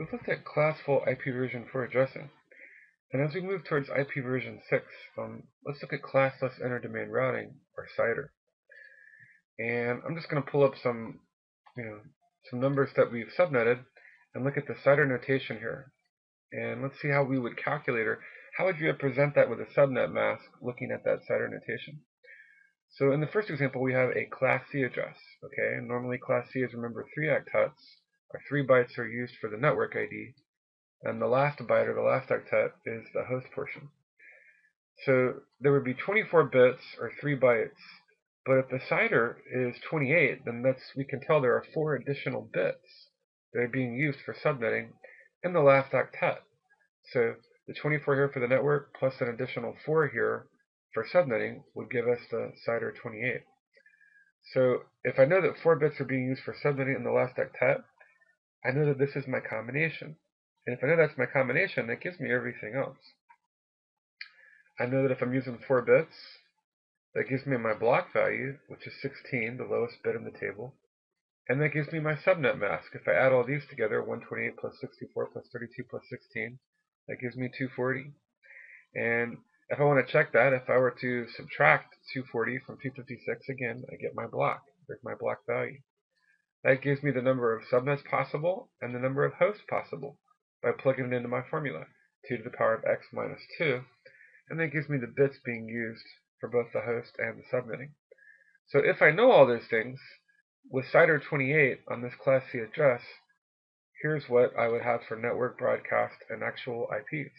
We've looked at classful IP version 4 addressing. And as we move towards IP version 6, um, let's look at classless interdomain routing, or CIDR. And I'm just going to pull up some, you know, some numbers that we've subnetted and look at the CIDR notation here. And let's see how we would calculate, or how would you represent that with a subnet mask looking at that CIDR notation. So in the first example, we have a class C address. Okay, normally class C is remember three octets, or three bytes are used for the network ID, and the last byte or the last octet is the host portion. So there would be 24 bits or 3 bytes, but if the CIDR is 28, then that's we can tell there are 4 additional bits that are being used for subnetting in the last octet. So the 24 here for the network plus an additional 4 here for subnetting would give us the CIDR 28. So if I know that 4 bits are being used for subnetting in the last octet, I know that this is my combination. And if I know that's my combination, that gives me everything else. I know that if I'm using 4 bits, that gives me my block value, which is 16, the lowest bit in the table. And that gives me my subnet mask. If I add all these together, 128 plus 64 plus 32 plus 16, that gives me 240. And if I want to check that, if I were to subtract 240 from 256, again, I get my block. There's my block value. That gives me the number of subnets possible and the number of hosts possible by plugging it into my formula, 2 to the power of x minus 2, and that gives me the bits being used for both the host and the subnetting. So if I know all those things, with CIDR 28 on this Class C address, here's what I would have for network broadcast and actual IPs.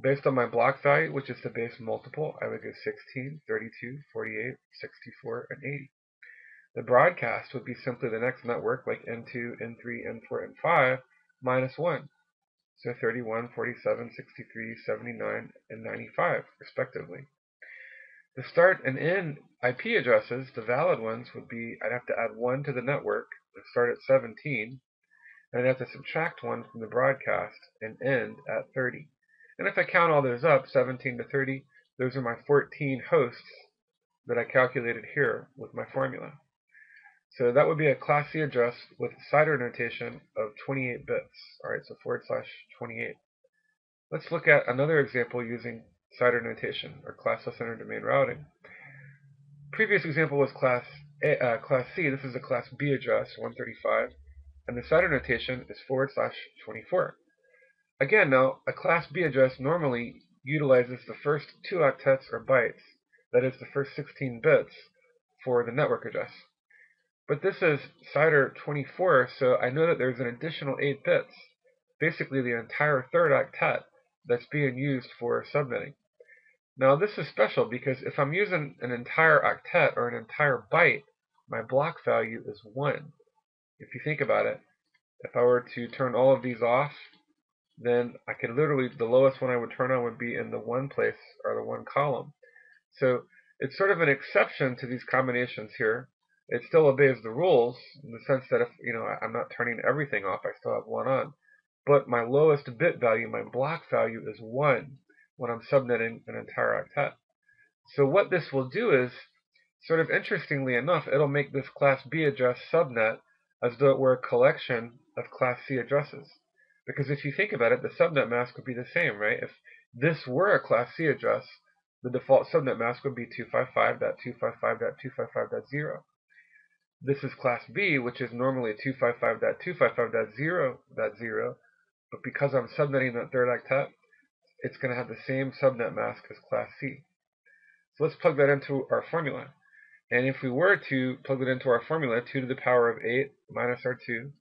Based on my block value, which is the base multiple, I would get 16, 32, 48, 64, and 80. The broadcast would be simply the next network like N2, N3, N4, and 5 minus 1. So 31, 47, 63, 79, and 95, respectively. The start and end IP addresses, the valid ones, would be I'd have to add 1 to the network and start at 17, and I'd have to subtract 1 from the broadcast and end at 30. And if I count all those up, 17 to 30, those are my 14 hosts that I calculated here with my formula. So that would be a Class C address with CIDR notation of 28 bits. Alright, so forward slash 28. Let's look at another example using CIDR notation, or classless interdomain routing. Previous example was class A, uh, class C. This is a class B address, 135, and the CIDR notation is forward slash 24. Again, now, a class B address normally utilizes the first two octets or bytes, that is, the first 16 bits, for the network address. But this is CIDR 24, so I know that there's an additional 8 bits, basically the entire third octet, that's being used for subnetting. Now this is special because if I'm using an entire octet or an entire byte, my block value is 1. If you think about it, if I were to turn all of these off, then I could literally, the lowest one I would turn on would be in the one place or the one column. So it's sort of an exception to these combinations here, it still obeys the rules in the sense that if you know I'm not turning everything off, I still have one on. But my lowest bit value, my block value, is one when I'm subnetting an entire octet. So what this will do is, sort of interestingly enough, it'll make this class B address subnet as though it were a collection of class C addresses. Because if you think about it, the subnet mask would be the same, right? If this were a class C address, the default subnet mask would be 255.255.255.0. This is class B, which is normally 255.255.0.0, but because I'm subnetting that third octet, it's going to have the same subnet mask as class C. So let's plug that into our formula. And if we were to plug it into our formula, 2 to the power of 8 minus our 2,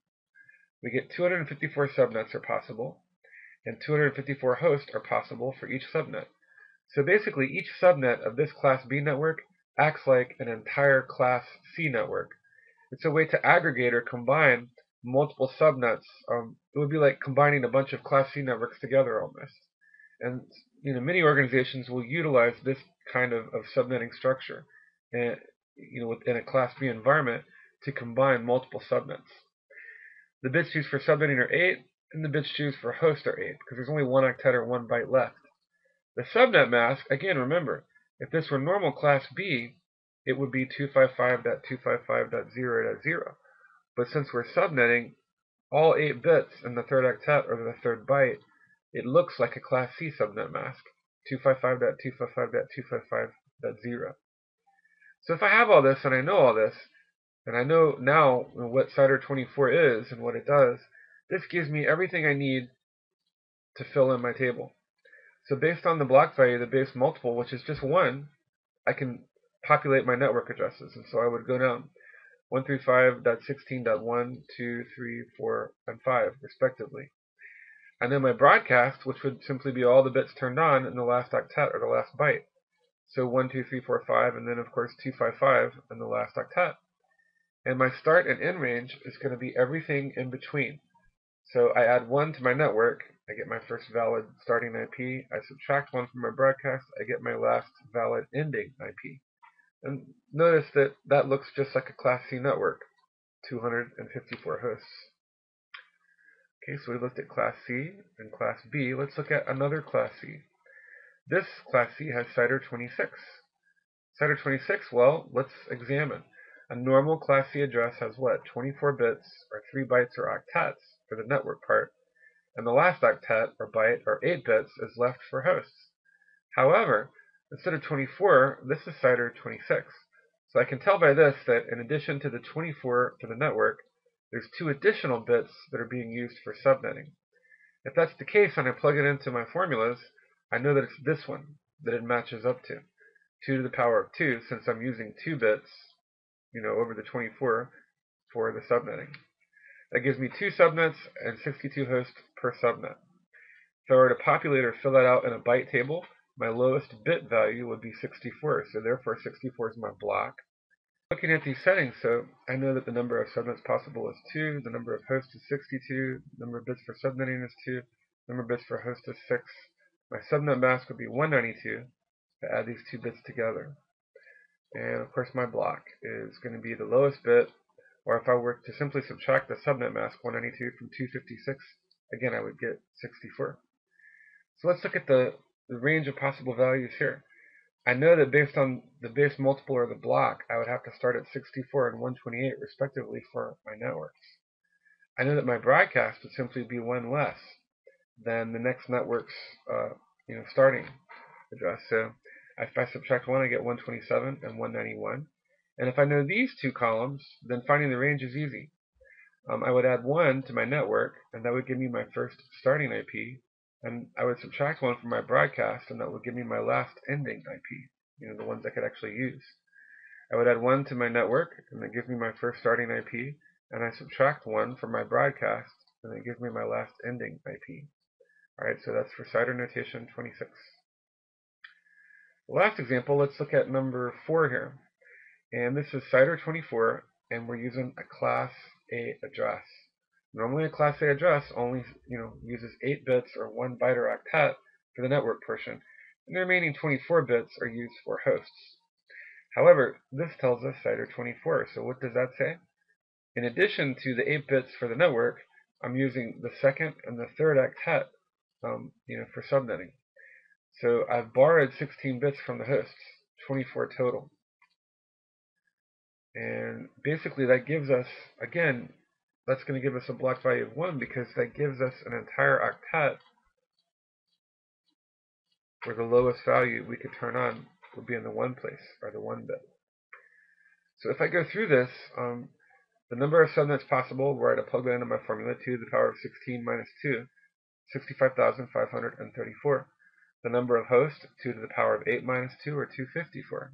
we get 254 subnets are possible, and 254 hosts are possible for each subnet. So basically, each subnet of this class B network acts like an entire class C network. It's a way to aggregate or combine multiple subnets. Um, it would be like combining a bunch of Class C networks together almost. And you know, many organizations will utilize this kind of, of subnetting structure, and you know, within a Class B environment to combine multiple subnets. The bits used for subnetting are 8, and the bits used for host are 8, because there's only one octet or one byte left. The subnet mask, again, remember, if this were normal Class B, it would be 255.255.0.0. But since we're subnetting all 8 bits in the third octet or the third byte, it looks like a class C subnet mask, 255.255.255.0. So if I have all this and I know all this, and I know now what CIDR 24 is and what it does, this gives me everything I need to fill in my table. So based on the block value, the base multiple, which is just 1, I can populate my network addresses. And so I would go down 135.16.1, 2, 3, 4, and 5, respectively. And then my broadcast, which would simply be all the bits turned on in the last octet or the last byte. So 1, 2, 3, 4, 5, and then of course 255 in the last octet. And my start and end range is going to be everything in between. So I add 1 to my network, I get my first valid starting IP. I subtract 1 from my broadcast, I get my last valid ending IP. And notice that that looks just like a Class C network, 254 hosts. Okay, so we looked at Class C and Class B. Let's look at another Class C. This Class C has CIDR 26. CIDR 26, well, let's examine. A normal Class C address has what? 24 bits, or 3 bytes or octets for the network part, and the last octet, or byte, or 8 bits is left for hosts. However, Instead of 24, this is CIDR 26. So I can tell by this that in addition to the 24 for the network, there's two additional bits that are being used for subnetting. If that's the case and I plug it into my formulas, I know that it's this one that it matches up to. 2 to the power of 2, since I'm using 2 bits, you know, over the 24 for the subnetting. That gives me 2 subnets and 62 hosts per subnet. If I were to populate or fill that out in a byte table, my lowest bit value would be 64, so therefore 64 is my block. Looking at these settings, so I know that the number of subnets possible is 2, the number of hosts is 62, the number of bits for subnetting is 2, the number of bits for host is 6. My subnet mask would be 192 to add these two bits together. And of course my block is going to be the lowest bit, or if I were to simply subtract the subnet mask 192 from 256, again I would get 64. So let's look at the the range of possible values here. I know that based on the base multiple or the block, I would have to start at 64 and 128 respectively for my networks. I know that my broadcast would simply be one less than the next network's uh, you know starting address. So if I subtract 1, I get 127 and 191. And if I know these two columns, then finding the range is easy. Um, I would add 1 to my network, and that would give me my first starting IP, and I would subtract one from my broadcast, and that would give me my last ending IP, you know, the ones I could actually use. I would add one to my network, and that gives me my first starting IP, and I subtract one from my broadcast, and that gives me my last ending IP. Alright, so that's for CIDR notation 26. The last example, let's look at number 4 here. And this is CIDR 24, and we're using a class A address. Normally a Class A address only you know uses 8 bits or 1 byte or octet for the network portion, and the remaining 24 bits are used for hosts. However, this tells us CIDR 24, so what does that say? In addition to the 8 bits for the network, I'm using the second and the third octet um, you know, for subnetting. So I've borrowed 16 bits from the hosts, 24 total. And basically that gives us, again, that's going to give us a block value of 1 because that gives us an entire octet where the lowest value we could turn on would be in the 1 place, or the 1 bit. So if I go through this, um, the number of subnets possible, where I'd plug that into my formula, 2 to the power of 16 minus 2, 65,534. The number of hosts, 2 to the power of 8 minus 2, or 254.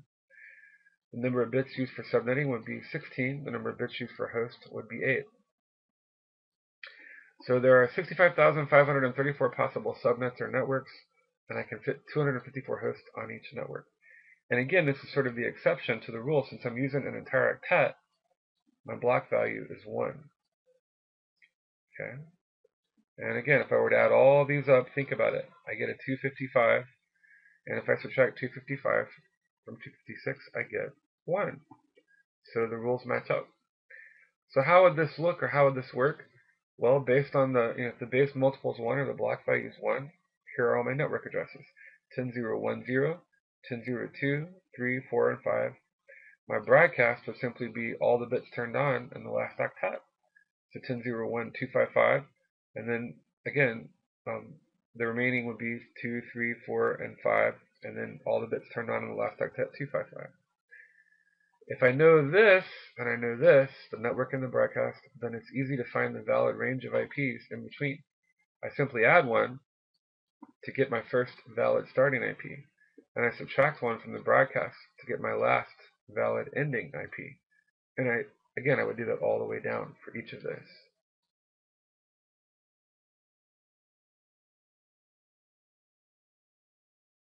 The number of bits used for subnetting would be 16. The number of bits used for host would be 8. So there are 65,534 possible subnets or networks, and I can fit 254 hosts on each network. And again, this is sort of the exception to the rule. Since I'm using an entire octet, my block value is 1. Okay. And again, if I were to add all these up, think about it. I get a 255, and if I subtract 255 from 256, I get 1. So the rules match up. So how would this look, or how would this work? Well, based on the, you know, if the base multiple is 1 or the block value is 1, here are all my network addresses. 10010, 1002, 3, 4, and 5. My broadcast would simply be all the bits turned on in the last octet. So 10.0.1.255, and then again, um, the remaining would be 2, 3, 4, and 5, and then all the bits turned on in the last octet 255. If I know this, and I know this, the network and the broadcast, then it's easy to find the valid range of IPs in between. I simply add one to get my first valid starting IP, and I subtract one from the broadcast to get my last valid ending IP. And I again, I would do that all the way down for each of those.